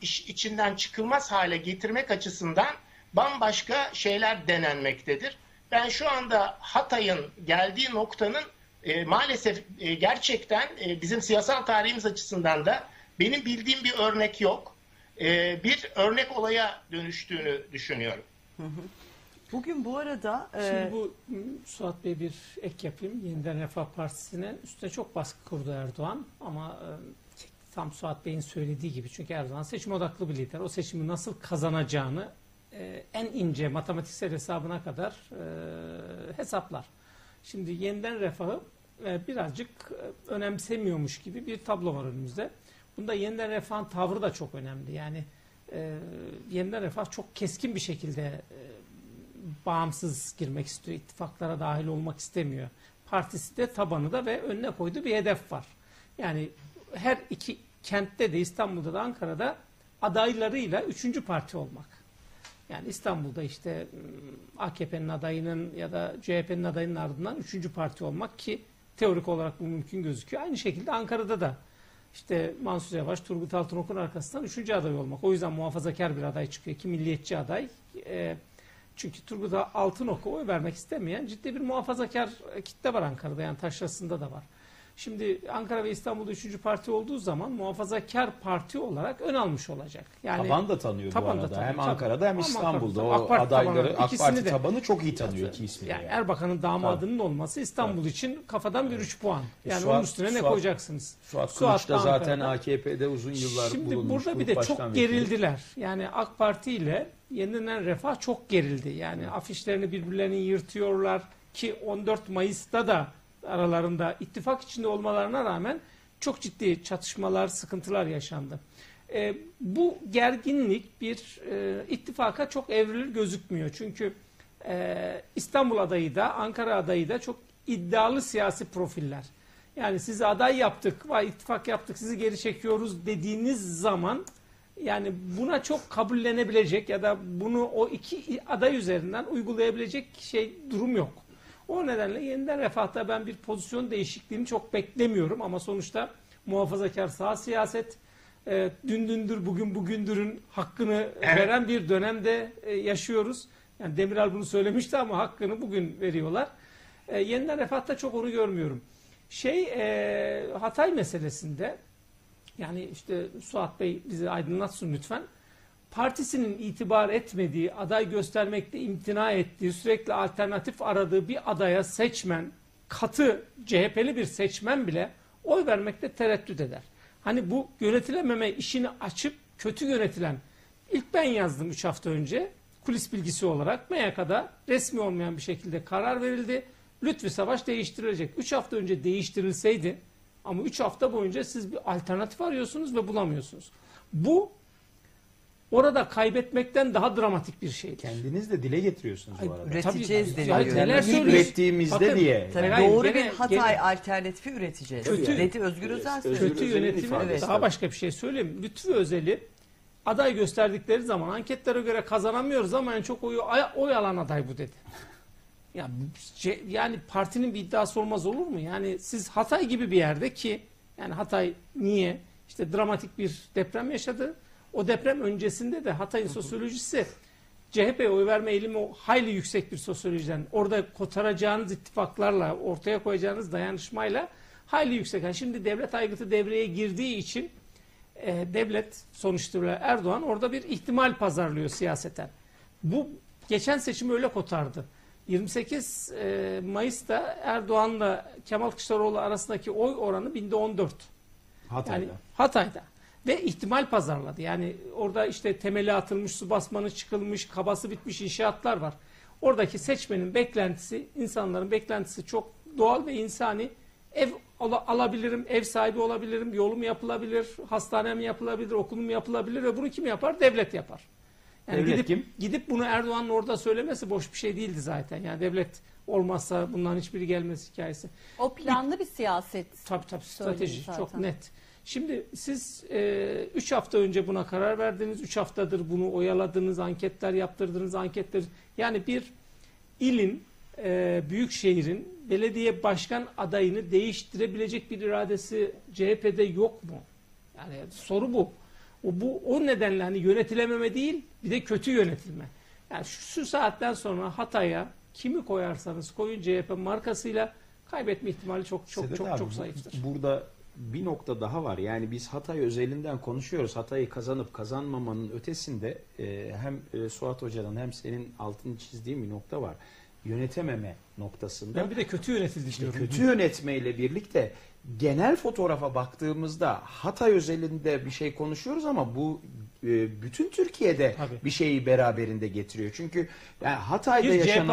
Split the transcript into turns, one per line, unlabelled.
iş içinden çıkılmaz hale getirmek açısından bambaşka şeyler denenmektedir. Ben şu anda Hatay'ın geldiği noktanın e, maalesef e, gerçekten e, bizim siyasal tarihimiz açısından da benim bildiğim bir örnek yok. E, bir örnek olaya dönüştüğünü düşünüyorum.
Bugün bu arada e,
Şimdi bu Suat Bey bir ek yapayım. Yeniden Refah Partisi'ne üstüne çok baskı kurdu Erdoğan ama e, tam Suat Bey'in söylediği gibi çünkü Erdoğan seçim odaklı bir lider. O seçimi nasıl kazanacağını e, en ince matematiksel hesabına kadar e, hesaplar. Şimdi yeniden refahı e, birazcık e, önemsemiyormuş gibi bir tablo var önümüzde. Bunda yeniden refahın tavrı da çok önemli. Yani e, yeniden refah çok keskin bir şekilde e, bağımsız girmek istiyor. İttifaklara dahil olmak istemiyor. Partisi de tabanı da ve önüne koyduğu bir hedef var. Yani her iki kentte de İstanbul'da da Ankara'da adaylarıyla üçüncü parti olmak. Yani İstanbul'da işte ım, AKP'nin adayının ya da CHP'nin adayının ardından üçüncü parti olmak ki teorik olarak bu mümkün gözüküyor. Aynı şekilde Ankara'da da işte Mansur Yavaş, Turgut Altınok'un arkasından üçüncü aday olmak. O yüzden muhafazakar bir aday çıkıyor ki milliyetçi aday. Ee, çünkü Turgut Altınok'a oy vermek istemeyen ciddi bir muhafazakar kitle var Ankara'da yani taşrasında da var. Şimdi Ankara ve İstanbul'da üçüncü parti olduğu zaman muhafazakar parti olarak ön almış olacak. Yani
Taban da tanıyor bu
Taban da
arada.
tanıyor,
hem. Ankara'da hem İstanbul'da. O
AK Parti
adayları,
tabanı,
AK Parti
de-
tabanı çok iyi tanıyor iki ismi. de
yani
yani.
Erbakan'ın damadının olması İstanbul için kafadan bir üç puan.
E,
Yani
Suat-
onun üstüne ne
Suat-
koyacaksınız?
Suat
Suat
Kılıç da zaten. AKP'de uzun yıllar
Şimdi
bulunmuş.
burada bir de çok gerildiler. Yani AK Parti ile yeniden refah çok gerildi. Yani afişlerini birbirlerini yırtıyorlar ki 14 Mayıs'ta da aralarında ittifak içinde olmalarına rağmen çok ciddi çatışmalar, sıkıntılar yaşandı. E, bu gerginlik bir e, ittifaka çok evrilir gözükmüyor. Çünkü e, İstanbul adayı da Ankara adayı da çok iddialı siyasi profiller. Yani sizi aday yaptık, vay ittifak yaptık, sizi geri çekiyoruz dediğiniz zaman yani buna çok kabullenebilecek ya da bunu o iki aday üzerinden uygulayabilecek şey durum yok. O nedenle yeniden refahta ben bir pozisyon değişikliğini çok beklemiyorum ama sonuçta muhafazakar sağ siyaset e, dün dündür bugün bugündürün hakkını
Evet.
veren bir dönemde e, yaşıyoruz. Yani Demirel bunu söylemişti ama hakkını bugün veriyorlar. E, yeniden refahta çok onu görmüyorum. Şey e, Hatay meselesinde yani işte Suat Bey bizi aydınlatsın lütfen. Partisinin itibar etmediği, aday göstermekte imtina ettiği, sürekli alternatif aradığı bir adaya seçmen, katı CHP'li bir seçmen bile oy vermekte tereddüt eder. Hani bu yönetilememe işini açıp kötü yönetilen, ilk ben yazdım 3 hafta önce kulis bilgisi olarak MYK'da resmi olmayan bir şekilde karar verildi. Lütfü Savaş değiştirilecek. 3 hafta önce değiştirilseydi ama 3 hafta boyunca siz bir alternatif arıyorsunuz ve bulamıyorsunuz. Bu orada kaybetmekten daha dramatik bir şeydir.
Kendiniz de dile getiriyorsunuz bu
Ay,
arada.
Üreteceğiz
Tabii,
deniyor.
yani neler söylüyorsun?
ürettiğimizde
Bakın,
diye.
Tabii
Hayır,
doğru
gene-
bir Hatay
gene-
alternatifi üreteceğiz.
Kötü-
Dedi Özgür Özel
kötü
Özel'in
yönetimi
ifadesi.
daha başka bir şey söyleyeyim. Lütfü Özel'i aday gösterdikleri zaman anketlere göre kazanamıyoruz ama en çok oyu oy alan aday bu dedi. Ya bu şey- yani partinin bir iddiası olmaz olur mu? Yani siz Hatay gibi bir yerde ki yani Hatay niye işte dramatik bir deprem yaşadı. O deprem öncesinde de Hatay'ın sosyolojisi CHP'ye oy verme eğilimi hayli yüksek bir sosyolojiden orada kotaracağınız ittifaklarla ortaya koyacağınız dayanışmayla hayli yüksek. Yani şimdi devlet aygıtı devreye girdiği için e, devlet sonuçta Erdoğan orada bir ihtimal pazarlıyor siyaseten. Bu geçen seçimi öyle kotardı. 28 e, Mayıs'ta Erdoğan'la Kemal Kılıçdaroğlu arasındaki oy oranı binde 14.
Hatay'da.
Yani Hatay'da. Ve ihtimal pazarladı. Yani orada işte temeli atılmış, su basmanı çıkılmış, kabası bitmiş inşaatlar var. Oradaki seçmenin beklentisi, insanların beklentisi çok doğal ve insani. Ev ala- alabilirim, ev sahibi olabilirim, yolum yapılabilir, hastanem yapılabilir, okulum yapılabilir ve bunu kim yapar? Devlet yapar. Yani
Devlet
gidip,
kim?
gidip bunu Erdoğan'ın orada söylemesi boş bir şey değildi zaten. Yani devlet olmazsa bunların hiçbiri gelmez hikayesi.
O planlı bir siyaset.
Tabii tabii strateji
zaten.
çok net. Şimdi siz 3 hafta önce buna karar verdiniz. 3 haftadır bunu oyaladınız, anketler yaptırdınız, anketler. Yani bir ilin, e, büyük şehrin belediye başkan adayını değiştirebilecek bir iradesi CHP'de yok mu? Yani soru bu. O bu o nedenle hani yönetilememe değil, bir de kötü yönetilme. Yani şu, şu saatten sonra Hatay'a kimi koyarsanız koyun CHP markasıyla kaybetme ihtimali çok çok
Sedat
çok
abi,
çok
bu-
zayıftır.
Burada bir nokta daha var. Yani biz Hatay özelinden konuşuyoruz. Hatay'ı kazanıp kazanmamanın ötesinde e, hem e, Suat Hoca'nın hem senin altını çizdiğin bir nokta var. Yönetememe noktasında.
Ben bir de kötü yönetildi
İşte
diyorum.
kötü yönetmeyle birlikte genel fotoğrafa baktığımızda Hatay özelinde bir şey konuşuyoruz ama bu e, bütün Türkiye'de
Tabii.
bir şeyi beraberinde getiriyor. Çünkü yani Hatay'da
Bir
yaşanan